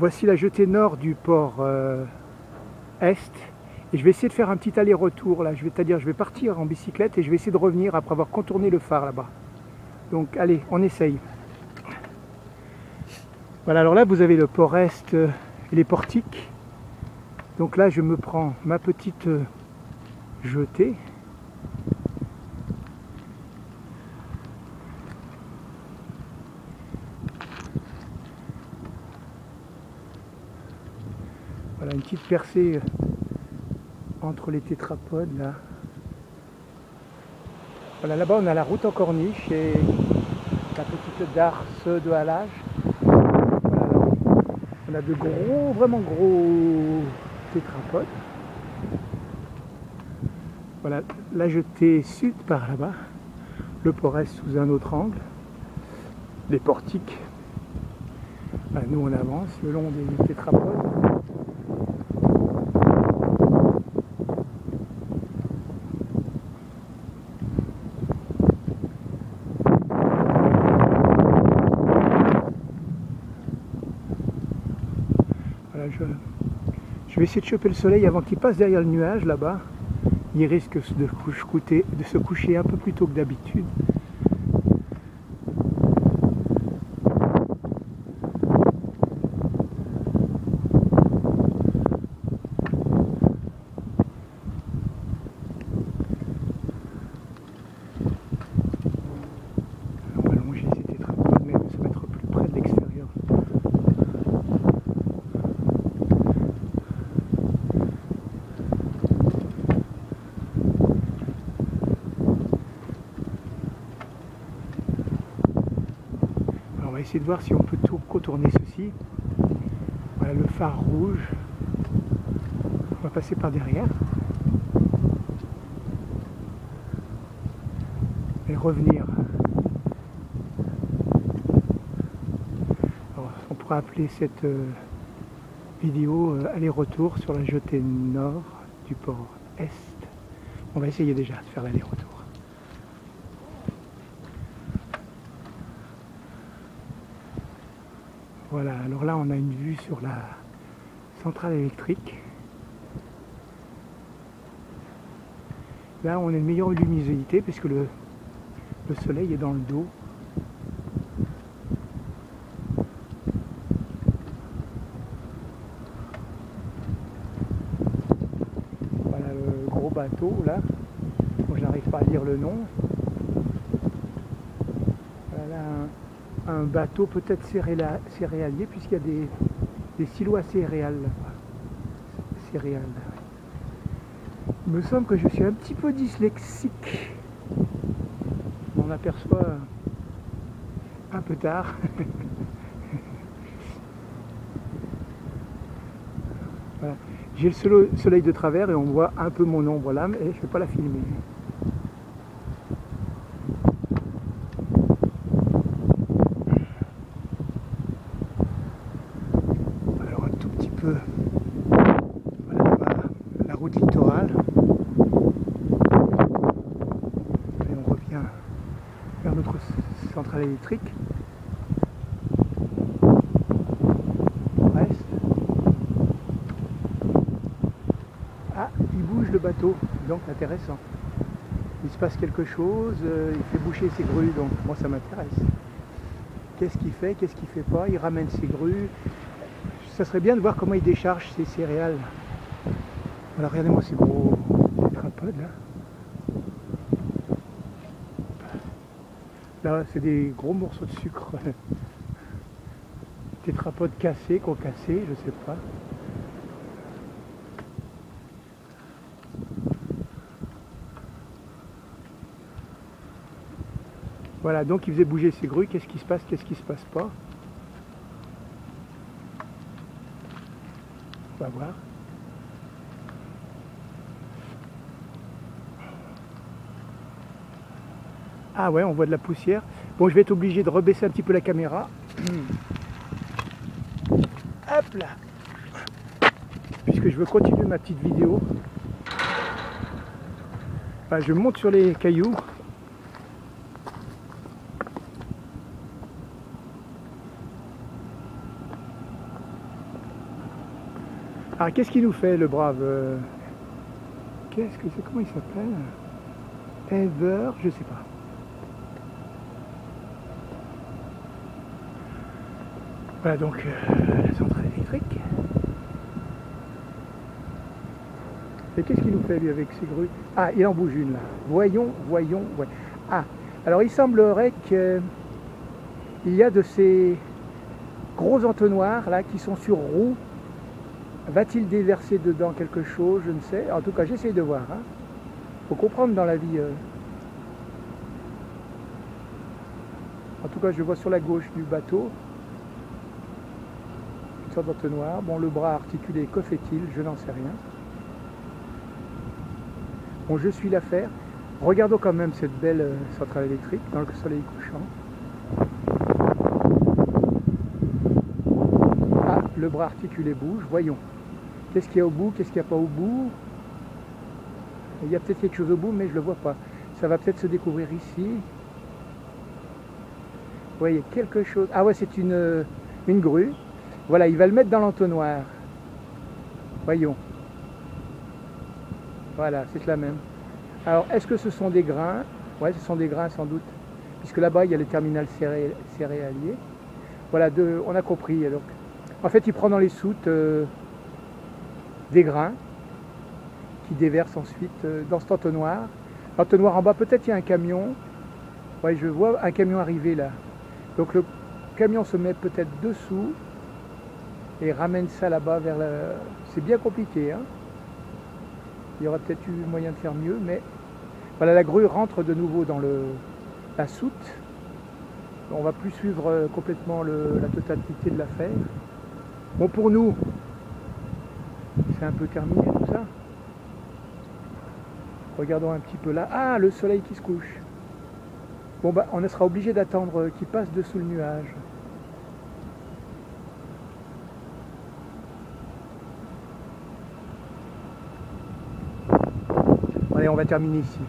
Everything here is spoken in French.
Voici la jetée nord du port euh, Est. Et je vais essayer de faire un petit aller-retour là. Je vais, c'est-à-dire, je vais partir en bicyclette et je vais essayer de revenir après avoir contourné le phare là-bas. Donc, allez, on essaye. Voilà, alors là, vous avez le port Est euh, et les portiques. Donc là, je me prends ma petite euh, jetée. Voilà une petite percée euh, entre les tétrapodes là. Voilà, là-bas on a la route en corniche et la petite darse de halage. On a de gros, vraiment gros tétrapodes. Voilà, la jetée sud par là-bas, le port est sous un autre angle, les portiques. Voilà, nous on avance le long des tétrapodes. Voilà, je, je vais essayer de choper le soleil avant qu'il passe derrière le nuage là-bas. Il risque de, se coucher un peu plus tôt que d'habitude. On va longer ces tétrapodes, mais se mettre plus près de l'extérieur. Alors, on essayer de voir si on peut tout contourner ceci. Voilà le phare rouge. On va passer par derrière. Et revenir. On pourrait appeler cette euh, vidéo euh, aller-retour sur la jetée nord du port Est. On va essayer déjà de faire l'aller-retour. Voilà, alors là on a une vue sur la centrale électrique. Là on a une meilleure luminosité puisque le, le soleil est dans le dos. Voilà le gros bateau là. Je n'arrive pas à lire le nom. Voilà un bateau peut-être céréalier puisqu'il y a des, des silos à céréales. Céréales. Il me semble que je suis un petit peu dyslexique. On aperçoit un peu tard. J'ai le soleil de travers et on voit un peu mon ombre là, mais je ne vais pas la filmer. Alors un tout petit Voilà la route littorale. Et on revient vers notre centrale électrique. Reste. Ah, il bouge le bateau, donc intéressant. Il se passe quelque chose, euh, il fait boucher ses grues, donc moi ça m'intéresse. Qu'est-ce qu'il fait, qu'est-ce qu'il fait pas? Il ramène ses grues. Serait bien de voir comment il décharge ses céréales. Voilà, regardez-moi ces gros tétrapodes là. Là, c'est des gros morceaux de sucre. Tétrapodes cassés, concassés, je sais pas. Voilà, donc il faisait bouger ses grues. Qu'est-ce qui se passe, qu'est-ce qui se passe pas? Voir. Ah ouais, on voit de la poussière. Bon, je vais être obligé de rebaisser un petit peu la caméra. Hop là Puisque je veux continuer ma petite vidéo. Je monte sur les cailloux. Alors qu'est-ce qu'il nous fait le brave euh, Qu'est-ce que c'est Comment il s'appelle? Ever, je sais pas. Voilà donc euh, la centrale électrique. Et qu'est-ce qu'il nous fait lui avec ses grues? Ah, il en bouge une là. Voyons, voyons, voyons. Ah, alors il semblerait qu'il y a de ces gros entonnoirs là qui sont sur roue. Va-t-il déverser dedans quelque chose? Je ne sais. En tout cas, j'essaye de voir. Il hein. faut comprendre dans la vie. Euh. En tout cas, je vois sur la gauche du bateau une sorte d'entonnoir. Bon, le bras articulé, que fait-il? Je n'en sais rien. Bon, je suis l'affaire. Regardons quand même cette belle euh, centrale électrique dans le soleil couchant. Ah, le bras articulé bouge, voyons. Qu'est-ce qu'il y a au bout Qu'est-ce qu'il n'y a pas au bout? Il y a peut-être quelque chose au bout, mais je ne le vois pas. Ça va peut-être se découvrir ici. Vous voyez, quelque chose. Ah ouais, c'est une, euh, une grue. Voilà, il va le mettre dans l'entonnoir. Voyons. Voilà, c'est la même. Alors, est-ce que ce sont des grains? Oui, ce sont des grains sans doute, puisque là-bas, il y a le terminal céréalier. Voilà, on a compris. Donc. En fait, il prend dans les soutes euh, des grains qui déversent ensuite euh, dans cet entonnoir. L'entonnoir en bas, peut-être il y a un camion. Oui, je vois un camion arriver là. Donc le camion se met peut-être dessous et ramène ça là-bas vers la... C'est bien compliqué, hein il y aurait peut-être eu moyen de faire mieux, mais voilà, la grue rentre de nouveau dans le, la soute. On va plus suivre euh, complètement la totalité de l'affaire. Bon, pour nous, c'est un peu terminé tout ça. Regardons un petit peu là. Ah, le soleil qui se couche. Bon, bah, on sera obligé d'attendre qu'il passe dessous le nuage. Allez, on va terminer ici.